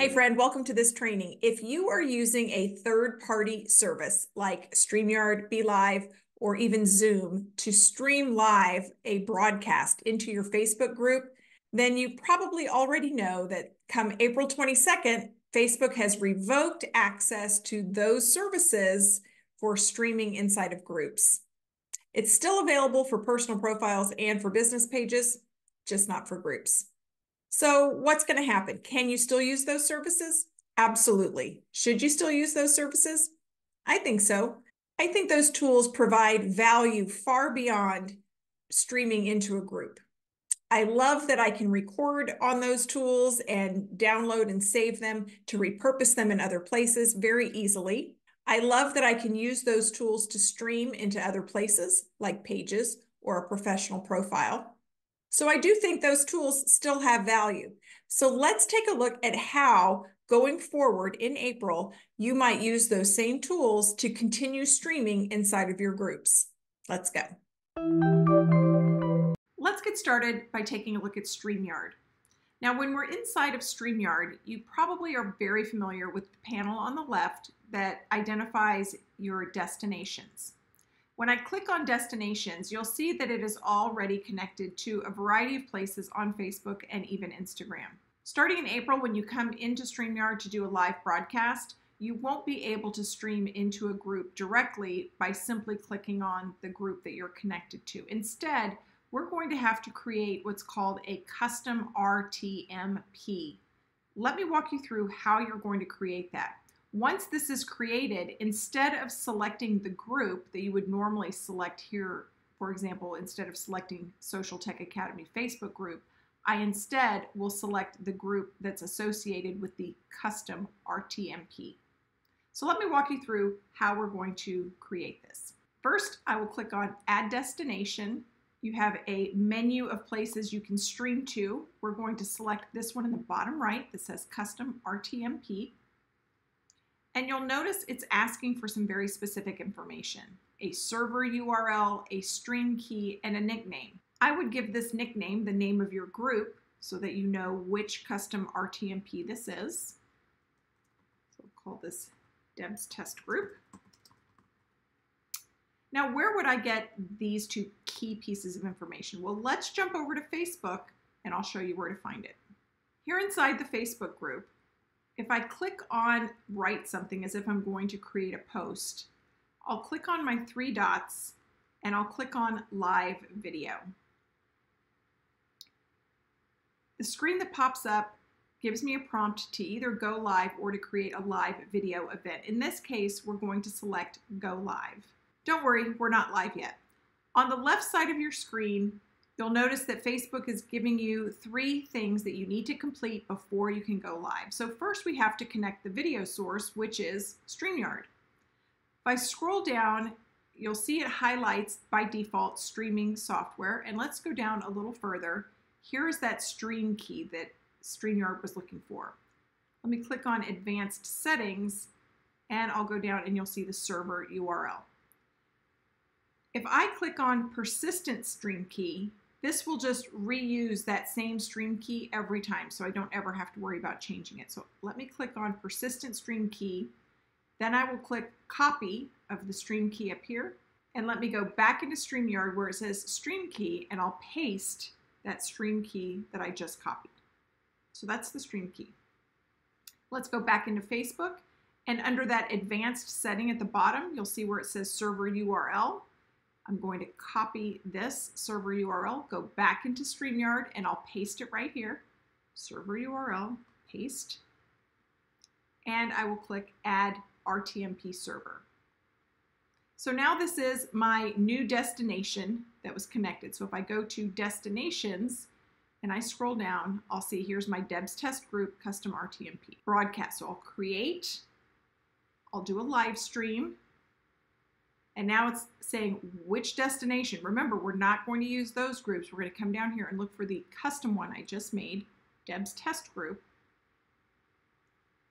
Hey friend, welcome to this training. If you are using a third-party service like StreamYard, BeLive, or even Zoom to stream live a broadcast into your Facebook group, then you probably already know that come April 22nd, Facebook has revoked access to those services for streaming inside of groups. It's still available for personal profiles and for business pages, just not for groups. So what's going to happen? Can you still use those services? Absolutely. Should you still use those services? I think so. I think those tools provide value far beyond streaming into a group. I love that I can record on those tools and download and save them to repurpose them in other places very easily. I love that I can use those tools to stream into other places like pages or a professional profile. So I do think those tools still have value. So let's take a look at how going forward in April, you might use those same tools to continue streaming inside of your groups. Let's go. Let's get started by taking a look at StreamYard. Now, when we're inside of StreamYard, you probably are very familiar with the panel on the left that identifies your destinations. When I click on destinations, you'll see that it is already connected to a variety of places on Facebook and even Instagram. Starting in April, when you come into StreamYard to do a live broadcast, you won't be able to stream into a group directly by simply clicking on the group that you're connected to. Instead, we're going to have to create what's called a custom RTMP. Let me walk you through how you're going to create that. Once this is created, instead of selecting the group that you would normally select here, for example, instead of selecting Social Tech Academy Facebook group, I instead will select the group that's associated with the custom RTMP. So let me walk you through how we're going to create this. First, I will click on Add Destination. You have a menu of places you can stream to. We're going to select this one in the bottom right that says Custom RTMP. And you'll notice it's asking for some very specific information, a server URL, a stream key, and a nickname. I would give this nickname the name of your group so that you know which custom RTMP this is. So we'll call this Deb's test group. Now, where would I get these two key pieces of information? Well, let's jump over to Facebook and I'll show you where to find it. Here inside the Facebook group, if I click on write something as if I'm going to create a post, I'll click on my three dots and I'll click on live video. The screen that pops up gives me a prompt to either go live or to create a live video event. In this case, we're going to select go live. Don't worry, we're not live yet. On the left side of your screen, you'll notice that Facebook is giving you three things that you need to complete before you can go live. So first we have to connect the video source, which is StreamYard. If I scroll down, you'll see it highlights by default streaming software. And let's go down a little further. Here is that stream key that StreamYard was looking for. Let me click on advanced settings and I'll go down and you'll see the server URL. If I click on persistent stream key, this will just reuse that same stream key every time, so I don't ever have to worry about changing it. So let me click on persistent stream key. Then I will click copy of the stream key up here. And let me go back into StreamYard where it says stream key, and I'll paste that stream key that I just copied. So that's the stream key. Let's go back into Facebook. And under that advanced setting at the bottom, you'll see where it says server URL. I'm going to copy this server URL, go back into StreamYard, and I'll paste it right here. Server URL, paste. And I will click Add RTMP Server. So now this is my new destination that was connected. So if I go to Destinations and I scroll down, I'll see here's my Deb's Test Group Custom RTMP broadcast. So I'll create, I'll do a live stream, and now it's saying which destination. Remember, we're not going to use those groups. We're going to come down here and look for the custom one I just made, Deb's test group.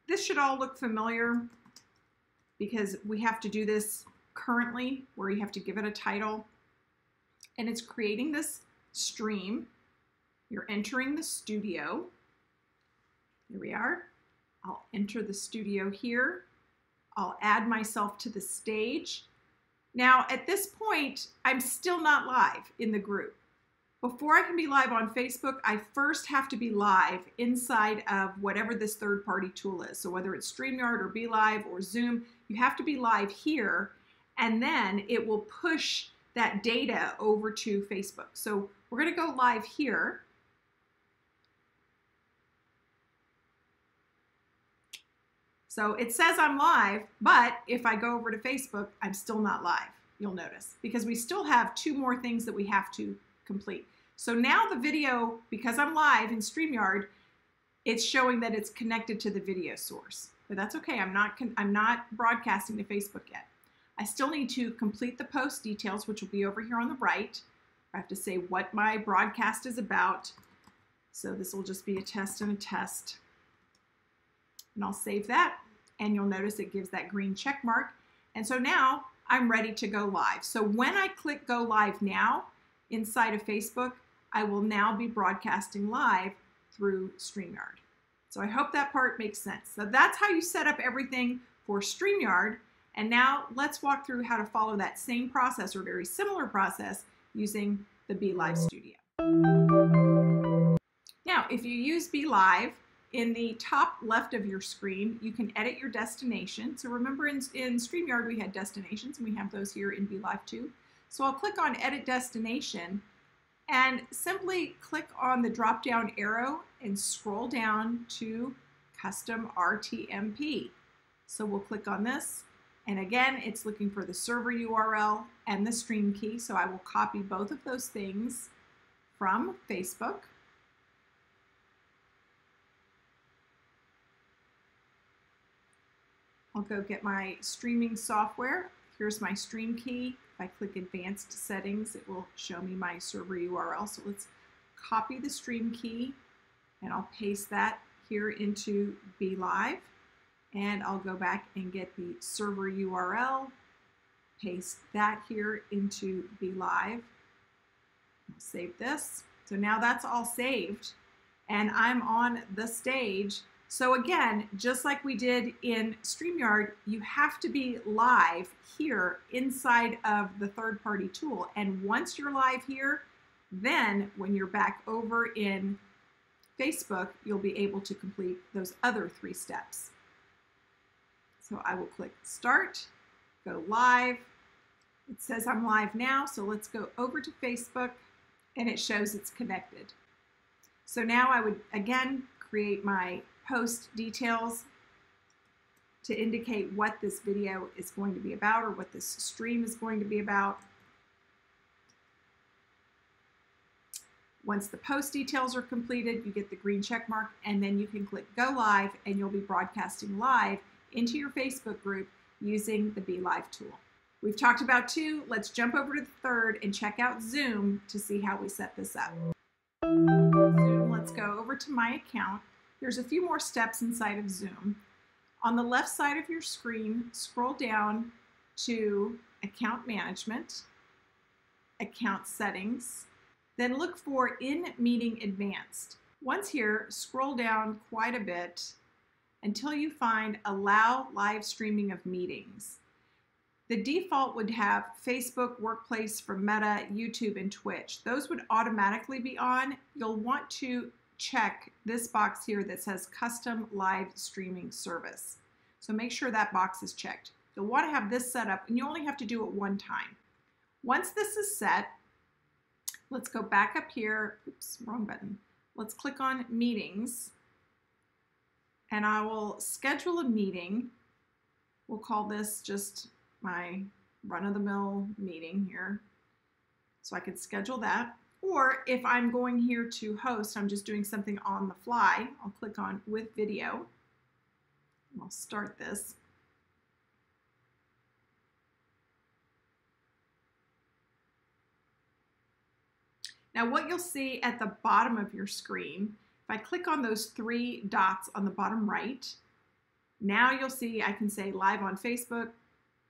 This should all look familiar because we have to do this currently where you have to give it a title. And it's creating this stream. You're entering the studio. Here we are. I'll enter the studio here. I'll add myself to the stage. Now, at this point, I'm still not live in the group. Before I can be live on Facebook, I first have to be live inside of whatever this third party tool is. So whether it's StreamYard or BeLive or Zoom, you have to be live here and then it will push that data over to Facebook. So we're gonna go live here. So it says I'm live, but if I go over to Facebook, I'm still not live, you'll notice, because we still have two more things that we have to complete. So now the video, because I'm live in StreamYard, it's showing that it's connected to the video source. But that's okay, I'm not, I'm not broadcasting to Facebook yet. I still need to complete the post details, which will be over here on the right. I have to say what my broadcast is about. So this will just be a test and a test and I'll save that. And you'll notice it gives that green check mark. And so now I'm ready to go live. So when I click go live now inside of Facebook, I will now be broadcasting live through StreamYard. So I hope that part makes sense. So that's how you set up everything for StreamYard. And now let's walk through how to follow that same process or very similar process using the BeLive Studio. Now, if you use BeLive, in the top left of your screen, you can edit your destination. So remember in, in StreamYard we had destinations and we have those here in BeLive too. So I'll click on Edit Destination and simply click on the drop down arrow and scroll down to Custom RTMP. So we'll click on this and again it's looking for the server URL and the stream key. So I will copy both of those things from Facebook I'll go get my streaming software. Here's my stream key. If I click advanced settings, it will show me my server URL. So let's copy the stream key and I'll paste that here into BeLive. And I'll go back and get the server URL, paste that here into BeLive. Save this. So now that's all saved and I'm on the stage so again, just like we did in StreamYard, you have to be live here inside of the third-party tool. And once you're live here, then when you're back over in Facebook, you'll be able to complete those other three steps. So I will click Start, go live. It says I'm live now, so let's go over to Facebook, and it shows it's connected. So now I would, again, create my post details to indicate what this video is going to be about or what this stream is going to be about. Once the post details are completed, you get the green check mark and then you can click go live and you'll be broadcasting live into your Facebook group using the Be Live tool. We've talked about two, let's jump over to the third and check out Zoom to see how we set this up. Zoom, let's go over to my account there's a few more steps inside of Zoom. On the left side of your screen, scroll down to Account Management, Account Settings, then look for In Meeting Advanced. Once here, scroll down quite a bit until you find Allow Live Streaming of Meetings. The default would have Facebook, Workplace for Meta, YouTube, and Twitch. Those would automatically be on. You'll want to check this box here that says custom live streaming service. So make sure that box is checked. You'll want to have this set up and you only have to do it one time. Once this is set, let's go back up here. Oops, wrong button. Let's click on meetings and I will schedule a meeting. We'll call this just my run-of-the-mill meeting here. So I can schedule that. Or if I'm going here to host, I'm just doing something on the fly, I'll click on with video. I'll start this. Now what you'll see at the bottom of your screen, if I click on those three dots on the bottom right, now you'll see I can say live on Facebook,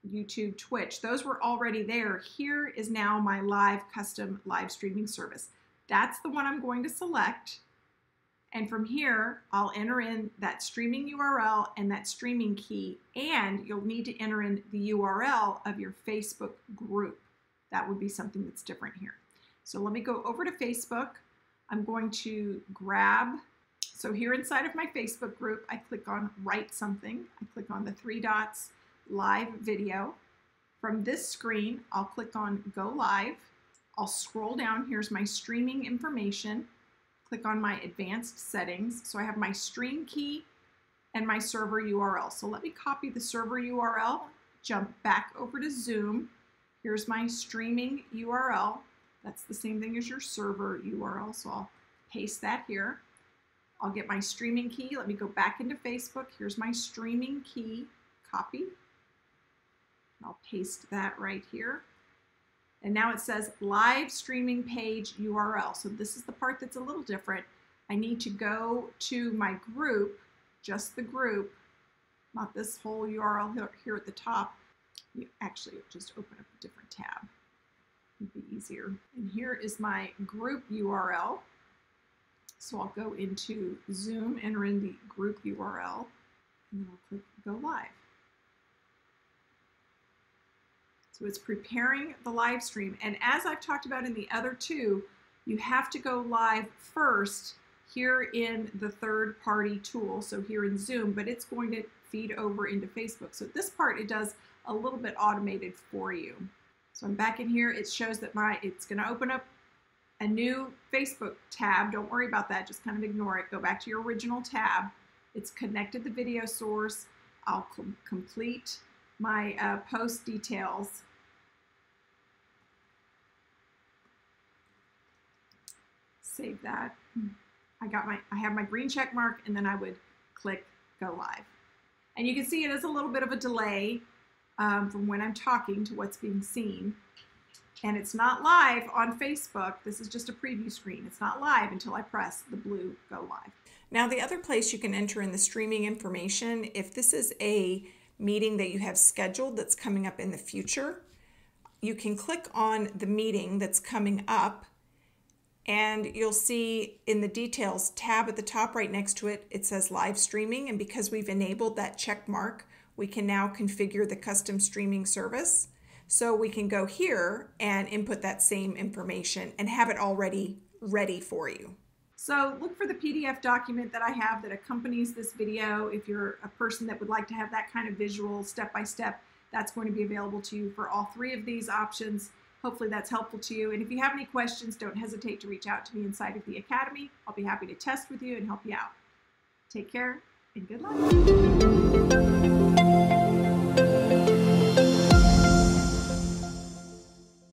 YouTube, Twitch. Those were already there. Here is now my live custom live streaming service. That's the one I'm going to select. And from here, I'll enter in that streaming URL and that streaming key, and you'll need to enter in the URL of your Facebook group. That would be something that's different here. So let me go over to Facebook. I'm going to grab, so here inside of my Facebook group, I click on write something. I click on the three dots, live video. From this screen, I'll click on go live. I'll scroll down, here's my streaming information click on my advanced settings. So I have my stream key and my server URL. So let me copy the server URL, jump back over to Zoom. Here's my streaming URL. That's the same thing as your server URL. So I'll paste that here. I'll get my streaming key. Let me go back into Facebook. Here's my streaming key, copy. I'll paste that right here. And now it says live streaming page URL. So this is the part that's a little different. I need to go to my group, just the group, not this whole URL here at the top. You actually just open up a different tab. It'd be easier. And here is my group URL. So I'll go into Zoom, enter in the group URL, and then I'll click Go Live. So it's preparing the live stream. And as I've talked about in the other two, you have to go live first here in the third party tool. So here in Zoom, but it's going to feed over into Facebook. So this part, it does a little bit automated for you. So I'm back in here. It shows that my, it's going to open up a new Facebook tab. Don't worry about that. Just kind of ignore it. Go back to your original tab. It's connected the video source. I'll com complete my uh, post details save that. I got my, I have my green check mark and then I would click go live. And you can see it is a little bit of a delay um, from when I'm talking to what's being seen. And it's not live on Facebook. This is just a preview screen. It's not live until I press the blue go live. Now the other place you can enter in the streaming information, if this is a meeting that you have scheduled that's coming up in the future, you can click on the meeting that's coming up and you'll see in the details tab at the top right next to it, it says live streaming. And because we've enabled that check mark, we can now configure the custom streaming service. So we can go here and input that same information and have it already ready for you. So look for the PDF document that I have that accompanies this video. If you're a person that would like to have that kind of visual step-by-step, -step, that's going to be available to you for all three of these options. Hopefully that's helpful to you. And if you have any questions, don't hesitate to reach out to me inside of the Academy. I'll be happy to test with you and help you out. Take care and good luck.